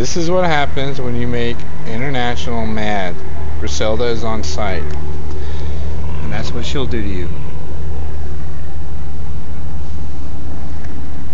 This is what happens when you make International mad. Griselda is on site. And that's what she'll do to you.